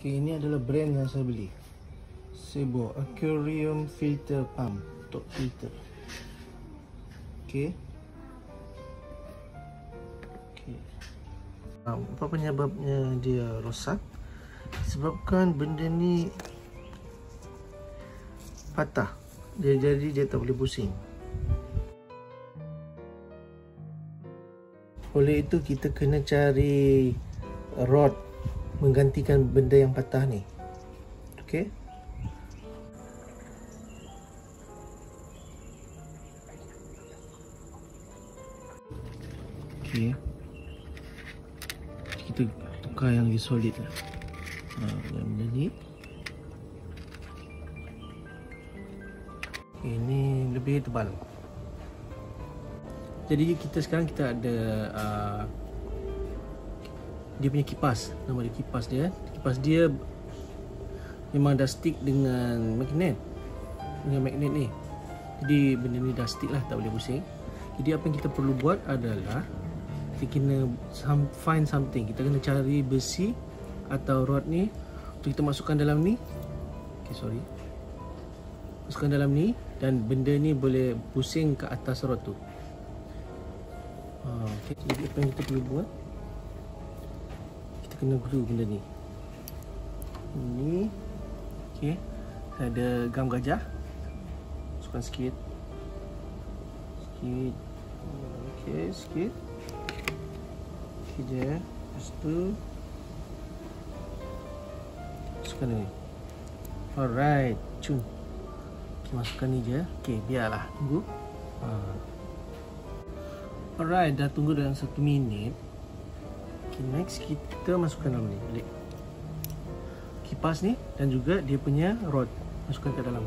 Okay, ini adalah brand yang saya beli. Sebo Aquarium Filter Pump untuk filter. Okay. Okay. Apa penyebabnya dia rosak? Sebabkan benda ni patah. Dia jadi dia tak boleh pusing. Oleh itu kita kena cari rod menggantikan benda yang patah ni. Okey. Okey. Kita tukar yang lagi solid lah. Ha, yang benda ni. Ini lebih tebal. Jadi kita sekarang kita ada uh, dia punya kipas. Nama dia kipas dia kipas dia memang dah stick dengan magnet. Dengan magnet ni. Jadi benda ni dah stick lah tak boleh pusing. Jadi apa yang kita perlu buat adalah kita kena find something. Kita kena cari besi atau rod ni. Untuk kita masukkan dalam ni. Okay sorry. Masukkan dalam ni dan benda ni boleh pusing ke atas rod tu. Ah, okay. jadi apa yang kita perlu buat kena glue benda ni. Ni ok ada gam gajah. Masukkan sikit. Sikit. Ok sikit. Ok je. Lepas tu masukkan ni. Alright cun ok masukkan ni je. Ok biarlah. Tunggu. Ha. alright dah tunggu dalam satu minit Okay, next kita masukkan dalam ni balik. Kipas ni dan juga dia punya rod masukkan ke dalam.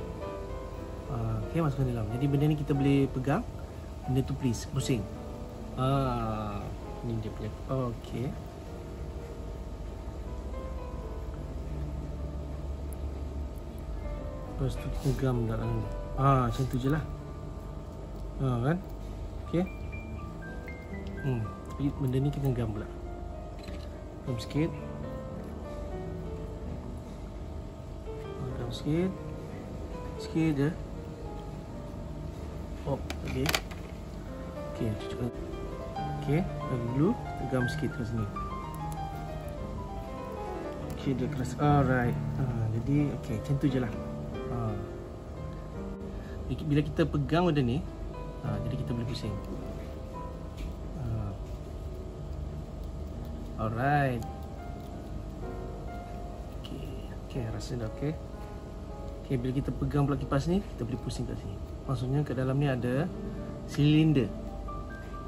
Uh, okay, masukkan dalam. Jadi benda ni kita boleh pegang. Benda tu please, pusing. Ah, ni dia punya. Okay. Lepas tu gam dalam ni. Ah, macam tu je lah. Ah, kan? Okay. Hmm. Tapi benda ni kita gam pula. Dalam sikit. Dalam sikit. Sikit je. Oh, okay Okay, cucuk Okay, bagi dulu. Tegam sikit ke sini. Okay, dia keras. Alright. Ha, Jadi, okay, macam tu je lah. Ha. Bila kita pegang benda ni ha, Jadi kita boleh pusing Alright. Okay, okay, rasa dah okay. Okay, bila kita pegang pula kipas ni, kita boleh pusing kat sini. Maksudnya kat dalam ni ada silinder.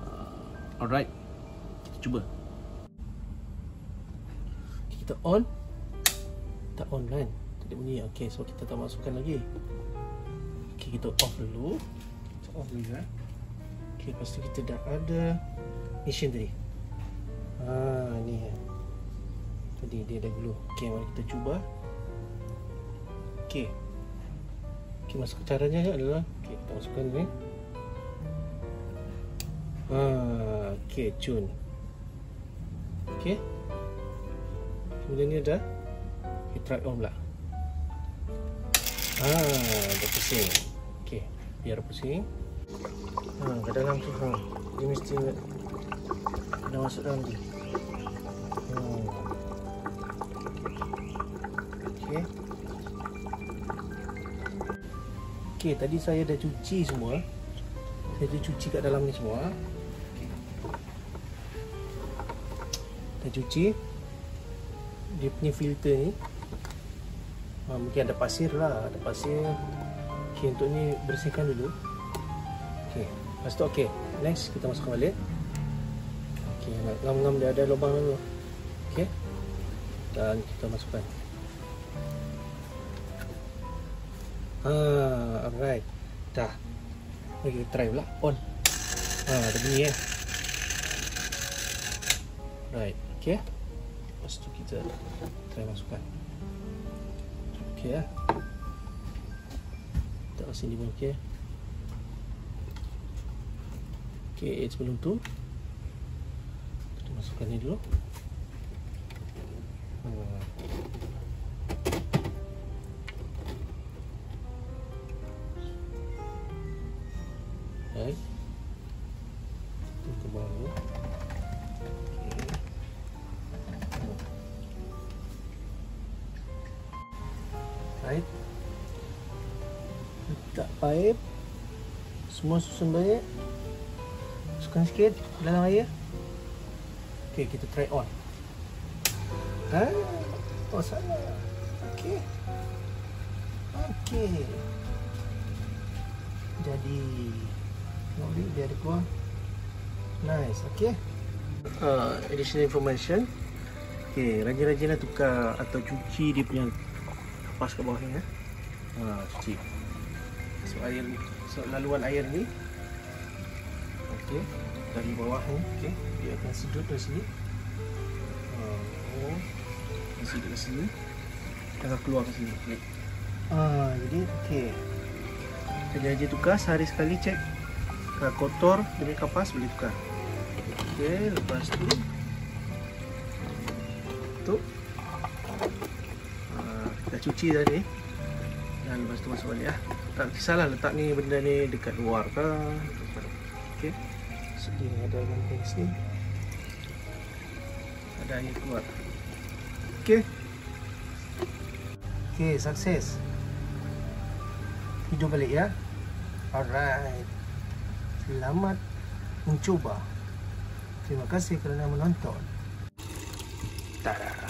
Uh, alright, kita cuba. Okay, kita on. Tak on kan? Tak ada bunyi. Okay, so kita tak masukkan lagi. Okay, kita off dulu. Kita off dulu kan. Okay, lepas tu kita dah ada mission tadi. Ha ni. Jadi dia dah glue. Okey, mari kita cuba. Okey. Okey, masuk caranya adalah okey, kita masukkan ni. Ha, okey, cun. Okey. Kemudian ni dah kita try on pula. Ha, dah pusing. Okey, biar pusing. Ha, ke dalam tu ha. Dia mesti dah masuk dalam tu. Okey. Okey, tadi saya dah cuci semua. Saya dah cuci kat dalam ni semua. Dah cuci. Dia punya filter ni. Ha, mungkin ada pasir lah, ada pasir. Okey, untuk ni bersihkan dulu. Okey. Lepas tu okey. Next kita masukkan balik. Okey, ngam-ngam dia ada lubang dulu. Okey. Dan kita masukkan. Ha, alright. Dah. Okey, try pula. On. Ha, ada bunyi eh. Right. Okey. Lepas tu kita try masukkan. Okey ya. Tak sini pun okey. Okey, sebelum tu kita masukkan ni dulu Baik. Semua susun baik. Masukkan sikit dalam air ok kita try on. Ah, oh salah. Ok ok jadi Nori dia ada keluar. Nice ok uh, additional information. Ok rajin-rajinlah tukar atau cuci dia punya kapas kat bawah ni ya. ha, cuci. Masuk air masuk laluan air ni. Ok dari bawah ni ok dia akan sedut dari sini. Ha, oh. sedut dari sini. Akan keluar ke sini okay. ha, jadi ok Rajin-rajin tukar sehari sekali cek Kalau kotor demi kapas boleh tukar. Okey, lepas tu. Tu uh, Dah cuci tadi Dan lepas tu masuk balik lah Tak kisahlah letak ni benda ni dekat luar ke Okey Sini ada ganting sini Ada air keluar Okey Okey, sukses Hidup balik ya Alright. Selamat mencuba. Terima kasih kerana menonton. Tada.